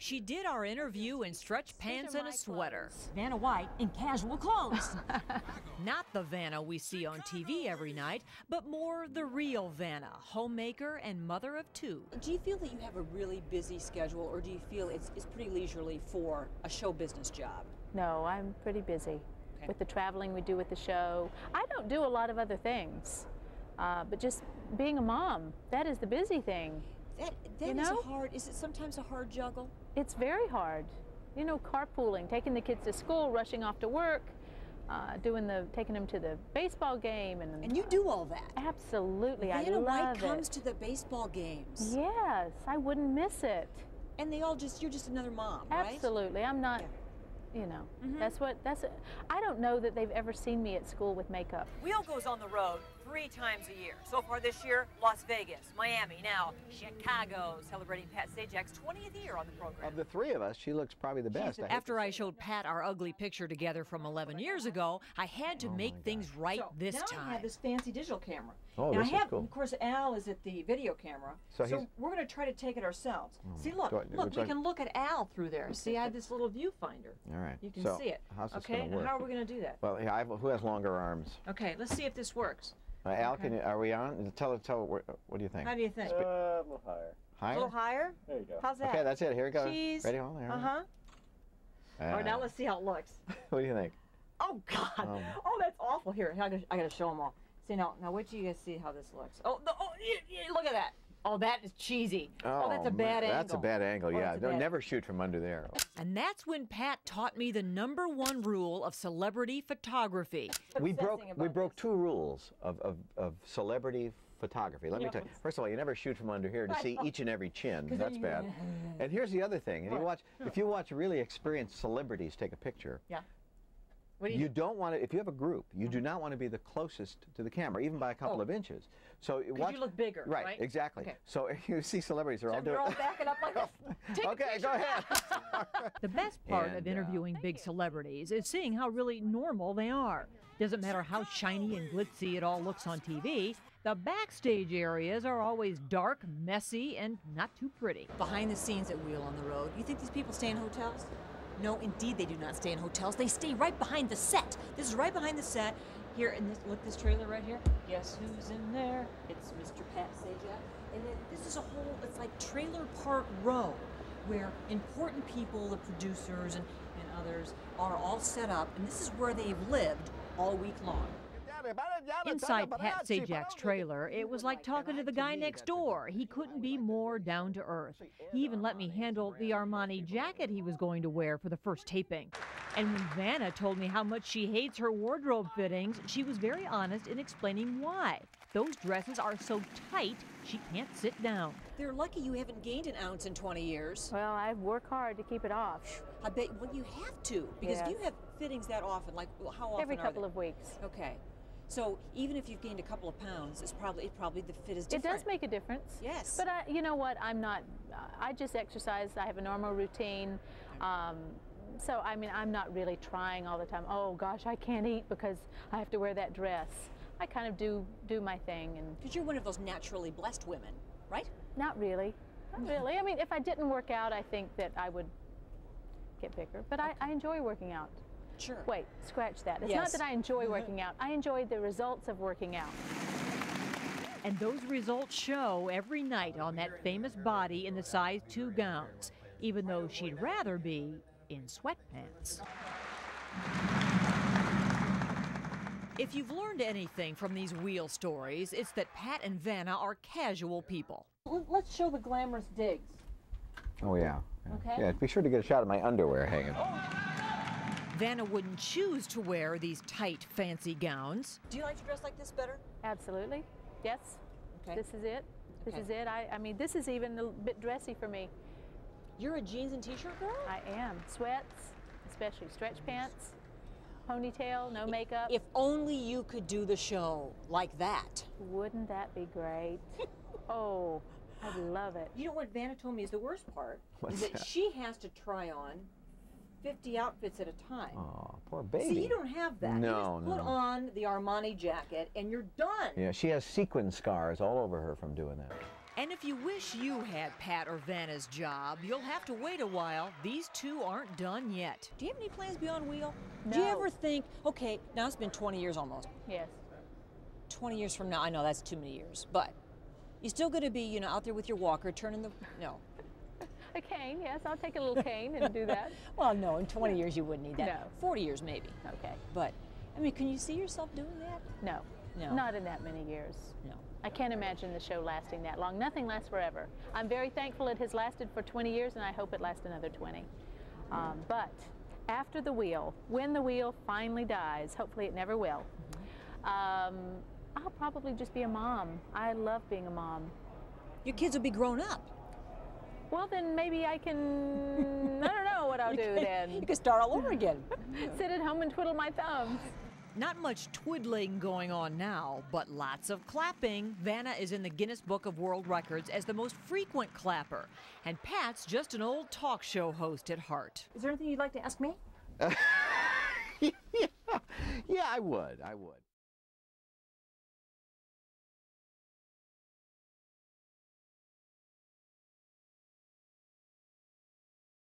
She did our interview in stretch pants and a sweater. Vanna White in casual clothes. Not the Vanna we see on TV every night, but more the real Vanna, homemaker and mother of two. do you feel that you have a really busy schedule, or do you feel it's, it's pretty leisurely for a show business job? No, I'm pretty busy with the traveling we do with the show. I don't do a lot of other things, uh, but just being a mom, that is the busy thing. That, that You know? a hard, is it sometimes a hard juggle? It's very hard. You know, carpooling, taking the kids to school, rushing off to work, uh, doing the, taking them to the baseball game, and, And you do all that. absolutely, I Vanna White love comes it. Comes to the baseball games. Yes, I wouldn't miss it. And they all just, you're just another mom, right? Absolutely, I'm not. Yeah. You know, that's what that's. I don't know that they've ever seen me at school with makeup. Wheel goes on the road three times a year. So far this year, Las Vegas, Miami, now Chicago, celebrating Pat Sajak's 20th year on the program. Of the three of us, she looks probably the best. I After I showed Pat our ugly picture together from 11 years ago, I had to oh make things right So this now I have this fancy digital camera. Oh, and this I is cool. of course, Al is at the video camera. So he's- Oh, we're going to try to take it ourselves. Oh see, look, Do look, we I- can look at Al through there. See, I have this little viewfinder. All right. You can So, see it. how's this okay, gonna work? how are we going to do that? Well, yeah, I've, who has longer arms? Okay, let's see if this works. Uh, Al, can you, are we on? Tell tell. What, what do you think? How do you think? Uh, a little higher. Higher? A little higher? There you go. How's that? Okay, that's it. Here we go. Cheese. Ready? Hold on. Uh-huh. Uh, All right, now let's see how it looks. what do you think? Oh God! Um, oh, that's awful. Here, I gotta, I gotta show them all. See now, now wait till you guys see how this looks. Oh, the, oh, yeah, yeah, look at that. Oh, that is cheesy. Oh, oh that's a man, bad angle. That's a bad angle. Oh, yeah, that's a don't bad- never shoot from under there. And that's when Pat taught me the number one rule of celebrity photography. we broke we broke this. two rules of, of, of celebrity photography. Let me tell you. First of all, you never shoot from under here to see each and every chin. That's bad. And here's the other thing. And you watch if you watch really experienced celebrities take a picture. Yeah. What do you, You don't want to, if you have a group, you do not want to be the closest to the camera, even by a couple Oh. of inches. So watch. you look bigger, right? exactly. Okay. So you see celebrities, they're all They're doing all backing up like this. Take Okay, picture go ahead. The best part And, of uh, interviewing big celebrities is seeing how really normal they are. Doesn't matter how shiny and glitzy it all looks on TV, the backstage areas are always dark, messy, and not too pretty. Behind the scenes at Wheel on the Road, you think these people stay in hotels? No, indeed, they do not stay in hotels. They stay right behind the set. This is right behind the set. Here, in this, look, this trailer right here. Guess who's in there? It's Mr. Pat Sajak. And then this is a whole, it's like trailer park row, where important people, the producers and, and others, are all set up. And this is where they've lived all week long. Inside Pat Sajak's trailer, it was like talking to the guy next door. He couldn't be more down to earth. He even let me handle the Armani jacket he was going to wear for the first taping. And when Vanna told me how much she hates her wardrobe fittings, she was very honest in explaining why. Those dresses are so tight, she can't sit down. They're lucky you haven't gained an ounce in 20 years. Well, I work hard to keep it off I bet, well, you have to, because Yes. you have fittings that often. Like, well, how often every are couple they? of weeks. Okay. So even if you've gained a couple of pounds, it's probably it probably the fit is different. It does make a difference. Yes. But I, you know what? I'm not. I just exercise. I have a normal routine. Um, so I mean, I'm not really trying all the time. Oh gosh, I can't eat because I have to wear that dress. I kind of do do my thing, and Because you're one of those naturally blessed women, right? not really, not really. I mean, if I didn't work out, I think that I would get bigger. But I, I enjoy working out. Sure. Wait, scratch that. It's Yes. not that I enjoy mm-hmm. working out. I enjoy the results of working out. And those results show every night on that famous body in the size 2 gowns, even though she'd rather be in sweatpants. If you've learned anything from these wheel stories, it's that Pat and Vanna are casual people. Let- Let's show the glamorous digs. Oh yeah. yeah. Okay. Yeah. Be sure to get a shot of my underwear hanging. Vanna wouldn't choose to wear these tight, fancy gowns. Do you like to dress like this better? Absolutely. Yes. Okay. This is it. This Okay. is it. I, I mean, this is even a bit dressy for me. You're a jeans and t-shirt girl. I am. Sweats, especially stretch pants, ponytail, no makeup. If only you could do the show like that. Wouldn't that be great? oh, I'd love it. You know what Vanna told me is the worst part? What's is that, that? she has to try on 50 outfits at a time. Oh, poor baby. See, you don't have that. No, you just put no. on the Armani jacket and you're done. Yeah, she has sequin scars all over her from doing that. And if you wish you had Pat or Vanna's job, you'll have to wait a while. These two aren't done yet. Do you have any plans beyond wheel? No. Do you ever think, okay, now it's been 20 years almost. Yes. 20 years from now, I know that's too many years, but you're still going to be, you know, out there with your walker, turning the. No. A cane, yes, I'll take a little cane and do that. Well, no, in 20 years you wouldn't need that. No. 40 years maybe. Okay. But, I mean, can you see yourself doing that? No. No. Not in that many years. No. I can't imagine the show lasting that long. Nothing lasts forever. I'm very thankful it has lasted for 20 years, and I hope it lasts another 20. Um, but after the wheel, when the wheel finally dies, hopefully it never will, um, I'll probably just be a mom. I love being a mom. Your kids will be grown up. Well, then maybe I can. I don't know what I'll do You then. You can start all over again. Sit at home and twiddle my thumbs. Not much twiddling going on now, but lots of clapping. Vanna is in the Guinness Book of World Records as the most frequent clapper, and Pat's just an old talk show host at heart. Is there anything you'd like to ask me? yeah. yeah, I would. I would.